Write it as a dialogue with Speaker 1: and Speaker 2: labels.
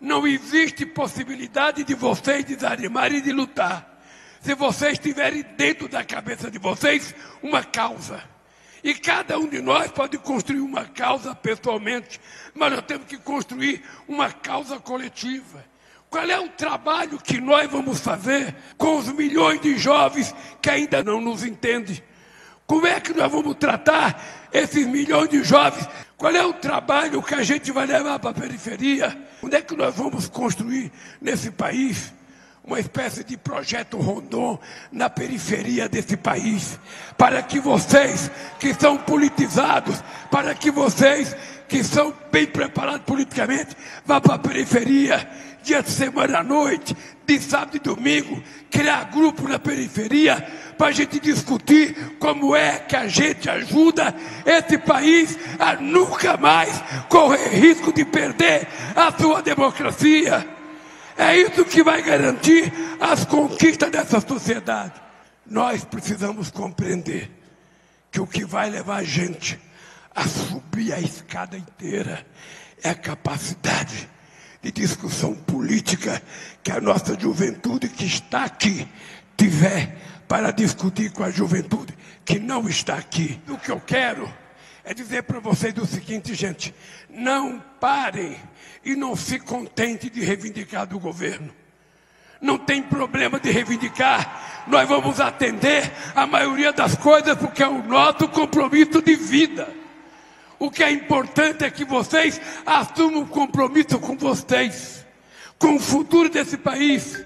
Speaker 1: Não existe possibilidade de vocês desanimarem de lutar. Se vocês tiverem dentro da cabeça de vocês uma causa. E cada um de nós pode construir uma causa pessoalmente, mas nós temos que construir uma causa coletiva. Qual é o trabalho que nós vamos fazer com os milhões de jovens que ainda não nos entendem? Como é que nós vamos tratar esses milhões de jovens? Qual é o trabalho que a gente vai levar para a periferia? Onde é que nós vamos construir nesse país? uma espécie de projeto Rondon na periferia desse país, para que vocês que são politizados, para que vocês que são bem preparados politicamente, vá para a periferia, dia de semana à noite, de sábado e domingo, criar grupo na periferia para a gente discutir como é que a gente ajuda esse país a nunca mais correr risco de perder a sua democracia. É isso que vai garantir as conquistas dessa sociedade. Nós precisamos compreender que o que vai levar a gente a subir a escada inteira é a capacidade de discussão política que a nossa juventude que está aqui tiver para discutir com a juventude que não está aqui. O que eu quero é dizer para vocês o seguinte, gente: não parem e não se contente de reivindicar do governo. Não tem problema de reivindicar, nós vamos atender a maioria das coisas porque é o nosso compromisso de vida. O que é importante é que vocês assumam um compromisso com vocês, com o futuro desse país.